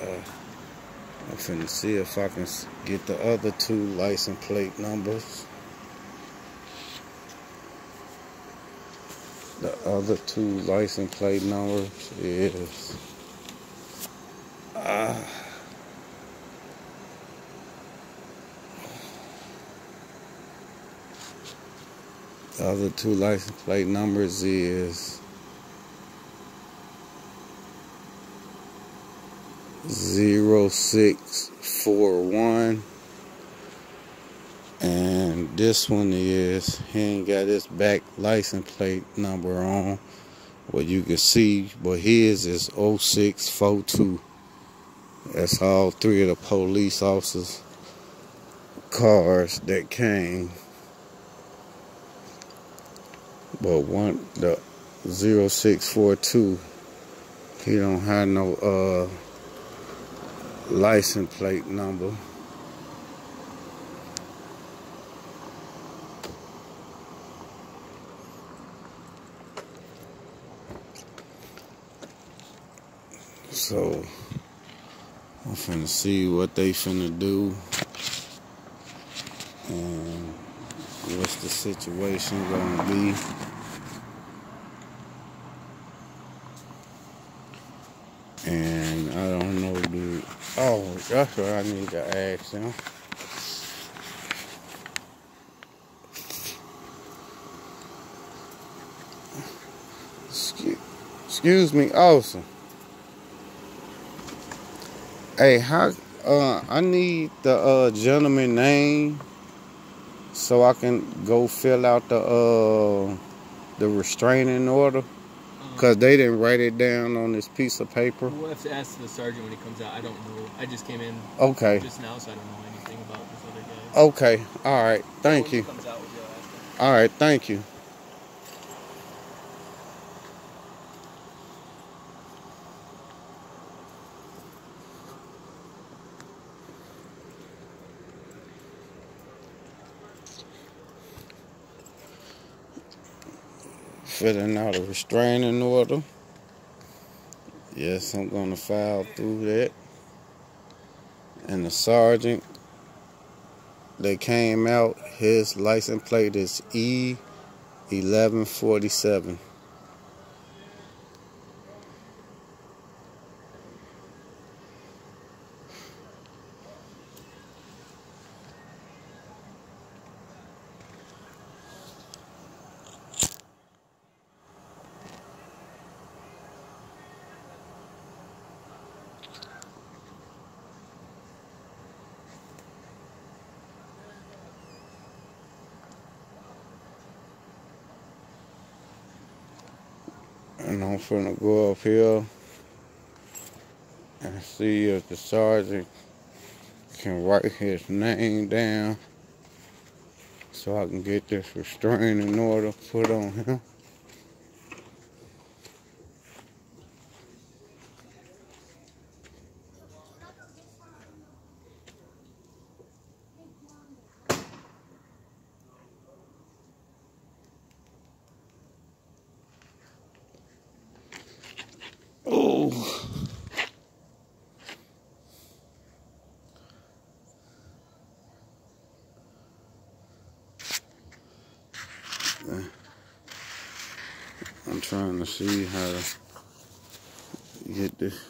Uh, I'm finna see if I can get the other two license plate numbers. The other two license plate numbers is uh, the other two license plate numbers is zero six four one. And this one is he ain't got his back license plate number on what you can see but his is 0642 that's all three of the police officers cars that came. But one the 0642 he don't have no uh license plate number. So I'm finna see what they finna do and what's the situation gonna be. And I don't know, dude. Oh, that's what I need to ask him. Excuse, me, awesome. Hey, how? Uh, I need the uh, gentleman name so I can go fill out the uh, the restraining order. Because they didn't write it down on this piece of paper. We'll have to ask the sergeant when he comes out. I don't know. I just came in Okay. just now, so I don't know anything about this other guy. Okay. All right. Thank you. out, we'll. All right. Thank you. filling out a restraining order. Yes, I'm going to file through that. And the sergeant that came out, his license plate is E1147. And I'm finna go up here and see if the sergeant can write his name down so I can get this restraining order put on him. Uh, I'm trying to see how to get this.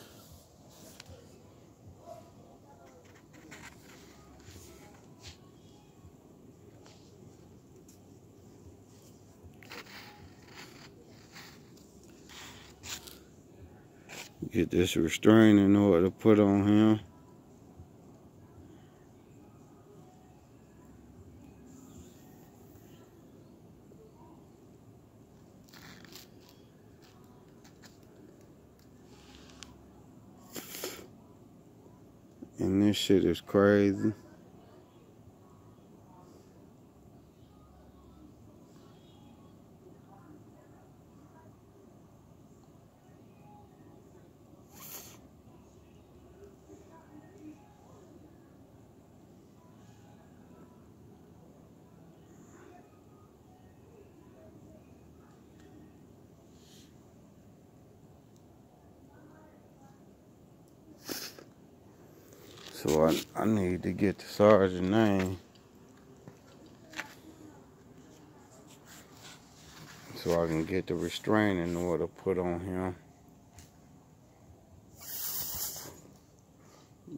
Get this restraining order put on him. And this shit is crazy. So I, I need to get the sergeant name. So I can get the restraining order put on him.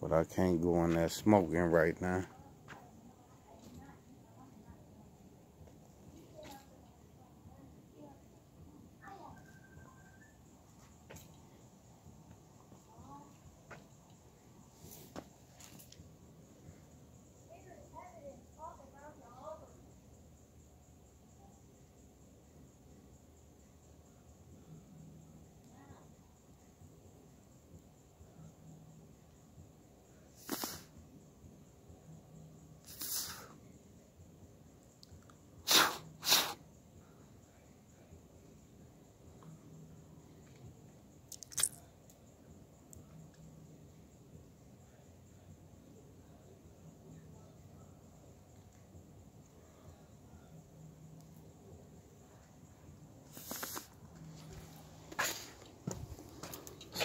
But I can't go in there smoking right now.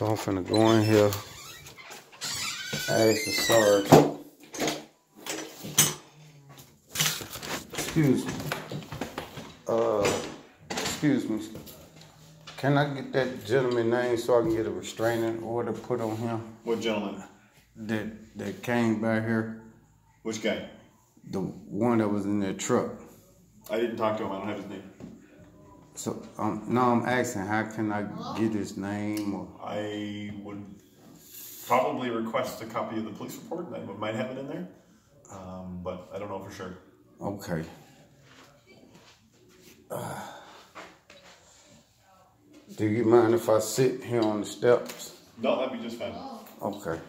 So I'm finna go in here, ask the sergeant. Excuse me. Uh, excuse me. Can I get that gentleman name so I can get a restraining order put on him? What gentleman? That that came by here. Which guy? The one that was in that truck. I didn't talk to him. I don't have his name. So um, no, I'm asking, how can I get his name? Or I would probably request a copy of the police report. I might have it in there, um, but I don't know for sure. okay. Uh, do you mind if I sit here on the steps? No, that'd be just fine. Okay.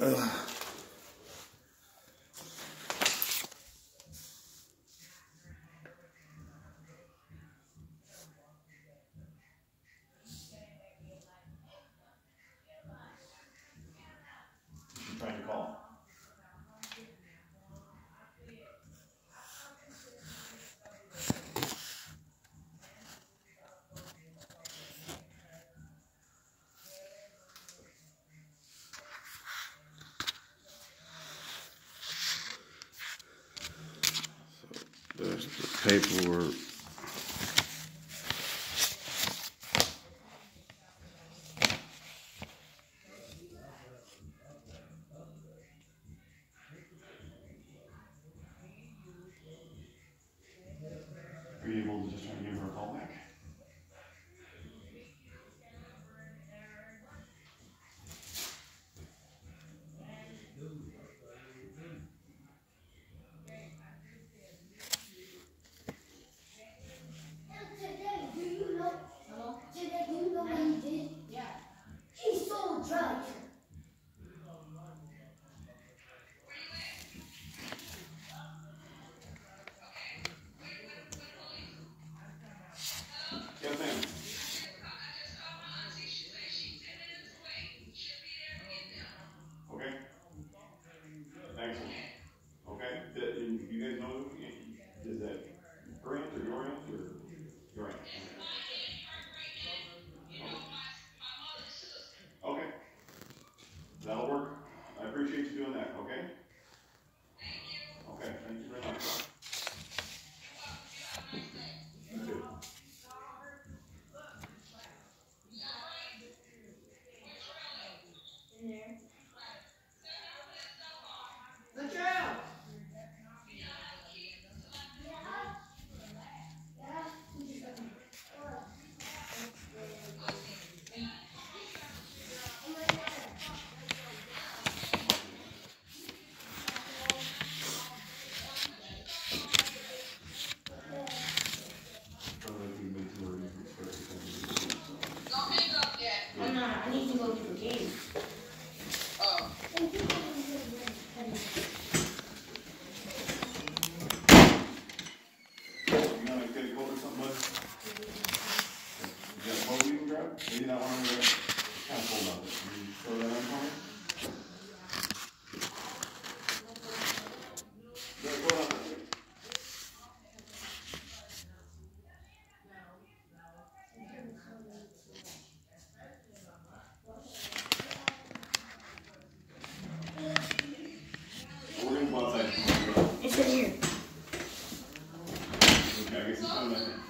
Uh, You trying to call? There's the paperwork. Maybe that one over there. It's kinda cold out there. Can you throw that on for me? Yeah, throw it on there.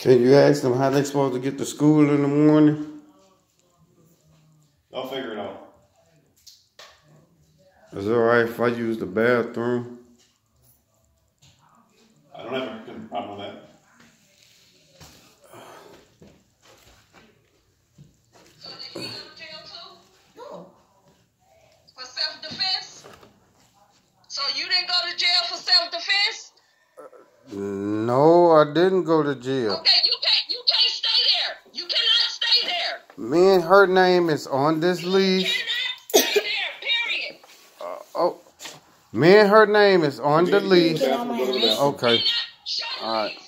Can you ask them how they supposed to get to school in the morning? I'll figure it out. Is it alright if I use the bathroom? I don't have a problem with that. So did he go to jail too? No. For self-defense? So you didn't go to jail for self-defense? No, I didn't go to jail. Okay, you can't you can't stay there. You cannot stay there. Me and her name is on this You leash. cannot stay there, period. Uh, oh, me and her name is on the leash. Get on my hands. Okay. Cannot- Show the All right.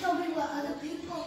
Tell me what other people.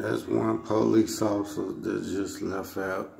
That's one police officer that just left out.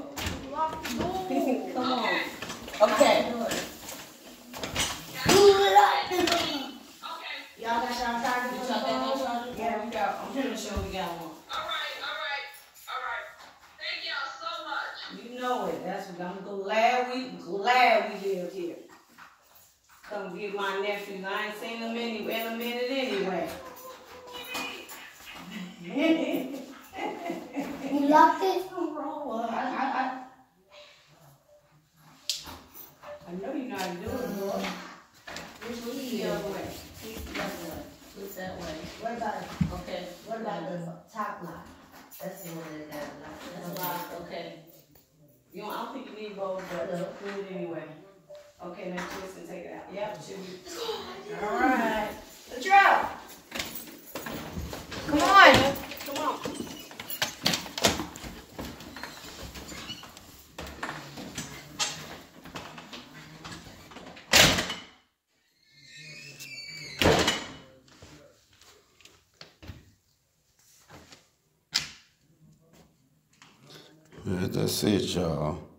What about okay? What about the mm-hmm. top lock? That's the one that got locked. That's locked. Okay. You know, I don't think you need both, but no. do it anyway. Okay, now twist and take it out. Yep, chew. All right. Let's Come on. see it, y'all.